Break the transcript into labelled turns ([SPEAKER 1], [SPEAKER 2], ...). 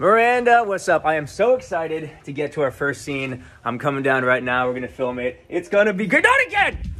[SPEAKER 1] Miranda, what's up? I am so excited to get to our first scene. I'm coming down right now. We're gonna film it. It's gonna be good. Not again!